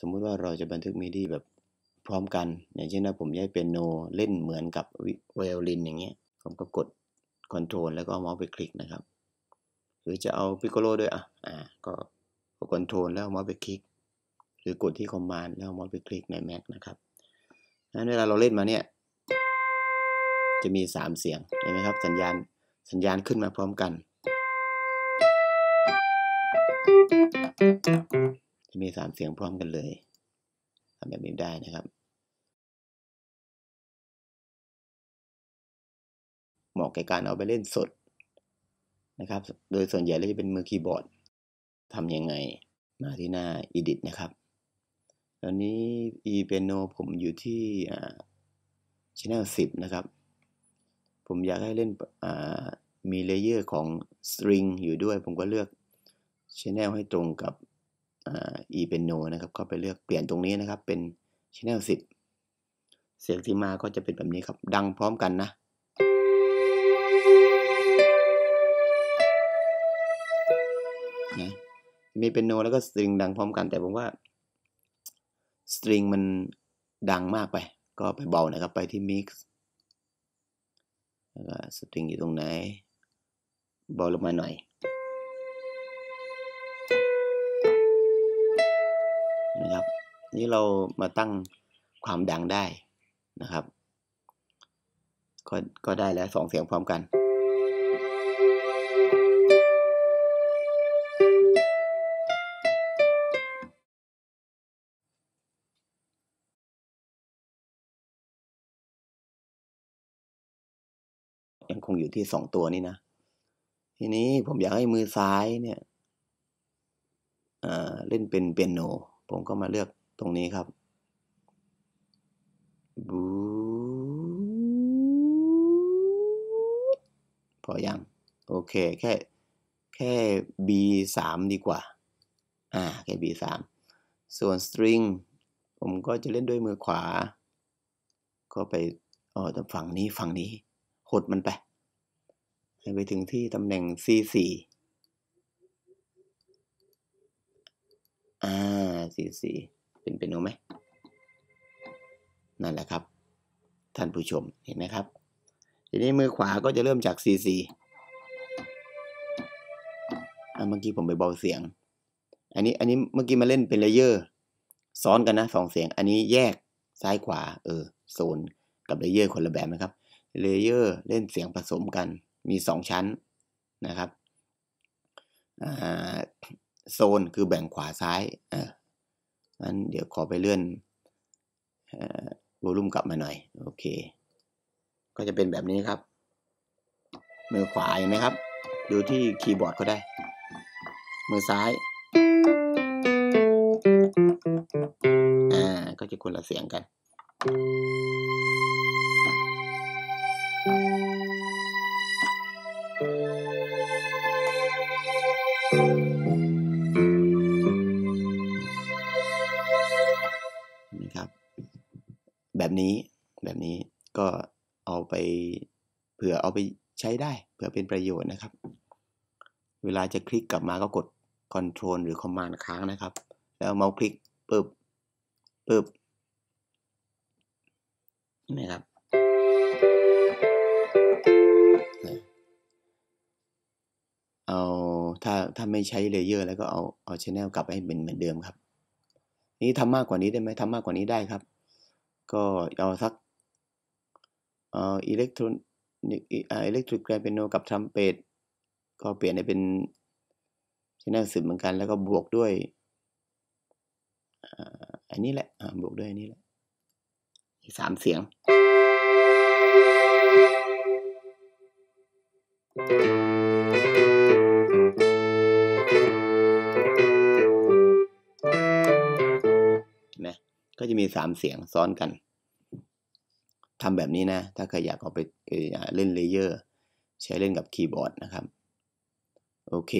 สมมุติว่าเราจะบันทึกมิดีแบบพร้อมกัน อย่างเช่นว่าผมย้ายเป็นโนเล่นเหมือนกับไวโอลินอย่างเงี้ย ผมก็กดคอนโทรลแล้วก็เอาเมาส์ไปคลิกนะครับ หรือจะเอาพิโกโลด้วยอะ อ่า ก็กดคอนโทรลแล้วเอามาส์ไปคลิก หรือกดที่คอมมานด์แล้วเอาเมาส์ไปคลิกใน Mac นะครับนั้นเวลาเราเล่นมาเนี่ย จะมี 3 เสียงเห็นไหมครับ สัญญาณ สัญญาณขึ้นมาพร้อมกัน จะมี 3 เสียงพร้อมกันเลยทำแบบนี้ได้นะครับเหมาะแก่การเอาไปเล่นสดนะครับ โดยส่วนใหญ่แล้วจะเป็นมือคีย์บอร์ดทำยังไงมาที่หน้า Edit นะครับ ตอนนี้ e piano ผมอยู่ที่ channel 10 นะครับ ผมอยากให้เล่นมี layer ของ string อยู่ด้วย ผมก็เลือก channel ให้ตรงกับ e piano นะครับ ก็ไปเลือกเปลี่ยนตรงนี้นะครับ เป็น channel 10 เสียงที่มาก็จะเป็นแบบนี้ครับ ดังพร้อมกันนะนะมีเป็นโนแล้วก็สตริงดังพร้อมกัน แต่ผมว่าสตริงมันดังมากไป ก็ไปเบานะครับ ไปที่มิกซ์แล้วก็สตริงอยู่ตรงไหน เบาลงมาหน่อย นะครับ นี่เรามาตั้งความดังได้นะครับ ก็ก็ได้แล้วสองเสียงพร้อมกัน ยังคงอยู่ที่สองตัวนี้นะ ทีนี้ผมอยากให้มือซ้ายเนี่ยเล่นเป็นเปียโน ผมก็มาเลือกตรงนี้ครับบูพออยังโอเคแค่แค่ b 3ดีกว่า อ่า แค่ b 3ส่วน string ผมก็จะเล่นด้วยมือขวา ก็ไปอ๋อแต่ฝั่งนี้ฝั่งนี้ หดมันไปไปถึงที่ตำแหน่ง c 4 สี่สี่เป็นเป็นโนไหมนั่นแหละครับ ท่านผู้ชมเห็นไหมครับ ทีนี้มือขวาก็จะเริ่มจากสี่สี่เมื่อกี้ผมไปเบาเสียง อันนี้อันนี้เมื่อกี้มาเล่นเป็นเลเยอร์ ซ้อนกันนะสองเสียง อันนี้แยกซ้ายขวา เออโซนกับ layer คนละแบบไหมครับ layer เล่นเสียงผสมกันมีสองชั้นนะครับโซนคือแบ่งขวาซ้ายอ งั้นเดี๋ยวขอไปเลื่อน volume กลับมาหน่อย โอเค ก็จะเป็นแบบนี้ครับ มือขวาเห็นไหมครับ ดูที่คีย์บอร์ดก็ได้ มือซ้าย อ่า ก็จะคนละเสียงกัน แบบนี้แบบนี้ก็เอาไปเผื่อเอาไปใช้ได้ เผื่อเป็นประโยชน์นะครับ เวลาจะคลิกกลับมาก็กด Ctrl หรือ Command ค้างนะครับ แล้วเมาส์คลิกปึ๊บปึ๊บนะครับเอาถ้าถ้าไม่ใช้ layer แล้วก็เอาเอา channel กลับให้เป็นเหมือนเดิมครับ นี้ทำมากกว่านี้ได้ไหมทำมากกว่านี้ได้ครับ ก็เอาสักเอ่ออิเล็กทรอนิกอิเล็กทริกแกรนเปียโนกับทรัมเป็ตก็เปลี่ยนให้เป็นชแนลสิบเหมือนกัน แล้วก็บวกด้วยอันนี้แหละบวกด้วยอันนี้แหละสามเสียง นะ ก็จะมีสามเสียงซ้อนกัน ทำแบบนี้นะ ถ้าใครอยากเอาไปเล่น layer ใช้เล่นกับคีย์บอร์ดนะครับ โอเค